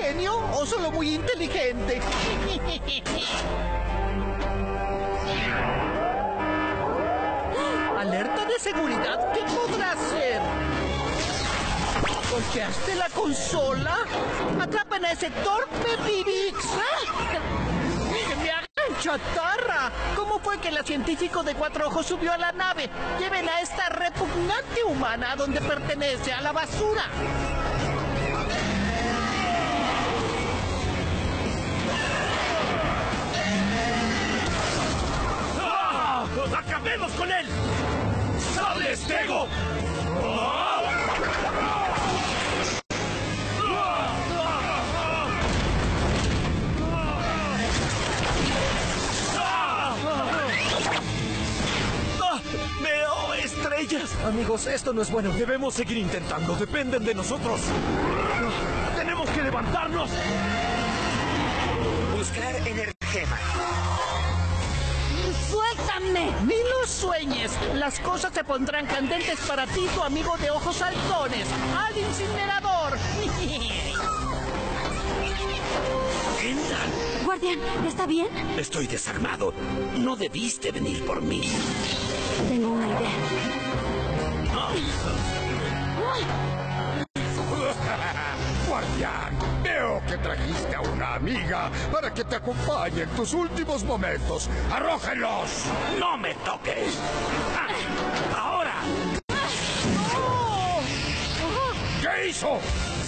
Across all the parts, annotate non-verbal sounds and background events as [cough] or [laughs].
genio o solo muy inteligente? [laughs] Alerta de seguridad, ¿qué podrá ser? ¿Golpeaste la consola? ¡Atrapen a ese torpe! ¡Que [laughs] me hagan chatarra! ¿Cómo fue que la científico de cuatro ojos subió a la nave? Lleven a esta repugnante humana a donde pertenece, a la basura. ¡Sale, Stego! ¡Ah! ¡Veo estrellas! Amigos, esto no es bueno. Debemos seguir intentando. Dependen de nosotros. ¡Tenemos que levantarnos! Sueñes. Las cosas se pondrán candentes para ti, tu amigo de ojos saltones. ¡Al incinerador! [laughs] Kendall, Guardián, ¿está bien? estoy desarmado. No debiste venir por mí. Tengo una idea. Para que te acompañe en tus últimos momentos. ¡Arrójenlos! ¡No me toques! ¡Ah! ¡Ahora! ¿Qué hizo?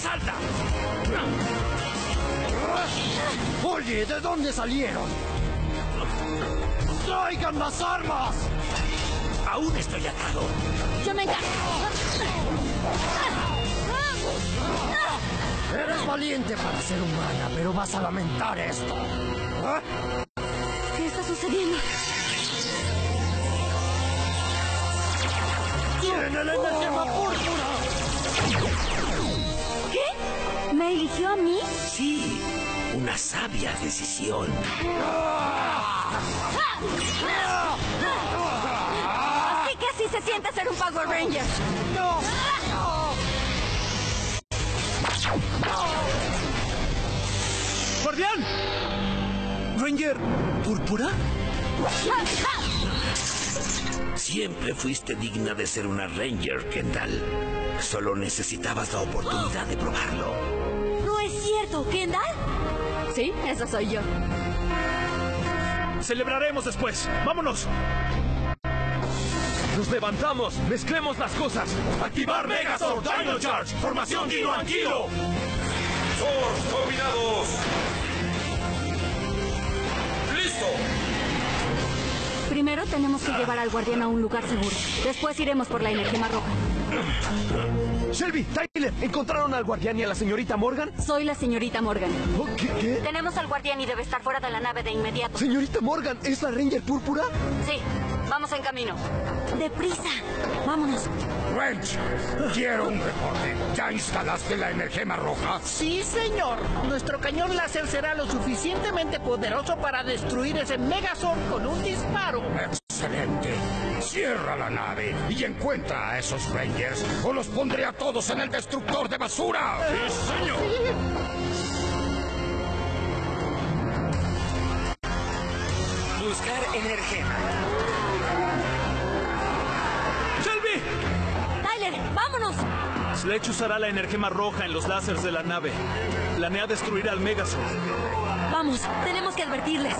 ¡Salta! Oye, ¿de dónde salieron? ¡Traigan más armas! Aún estoy atado. ¡Yo me encargo! Eres valiente para ser humana, pero vas a lamentar esto. ¿Ah? ¿Qué está sucediendo? ¡Tiene la energía púrpura! ¿Qué? ¿Me eligió a mí? Sí, una sabia decisión. Así que así se siente ser un Power Ranger. ¡Guardián! ¿Ranger púrpura? Siempre fuiste digna de ser una Ranger, Kendall. Solo necesitabas la oportunidad de probarlo. No es cierto, Kendall. Sí, esa soy yo. Celebraremos después. ¡Vámonos! Nos levantamos, mezclemos las cosas. Activar Megazord Dino Charge. Formación Kilo Anquilo. Swords combinados. Tenemos que llevar al guardián a un lugar seguro. Después iremos por la energía roja. Shelby, Tyler, ¿encontraron al guardián y a la señorita Morgan? Soy la señorita Morgan. Oh, ¿Qué? qué? Tenemos al guardián y debe estar fuera de la nave de inmediato. ¿Señorita Morgan es la Ranger púrpura? Sí, vamos en camino. Deprisa. Vámonos. Wrench, quiero un reporte. ¿Ya instalaste la energema roja? Sí, señor. Nuestro cañón láser será lo suficientemente poderoso para destruir ese Megazord con un disparo. Excelente. Cierra la nave y encuentra a esos Rangers o los pondré a todos en el destructor de basura. ¡Sí, señor! Buscar energema. ¡Shelby! Tyler, vámonos. Sledge usará la energema roja en los láseres de la nave. Planea destruir al Megazord. Vamos, tenemos que advertirles.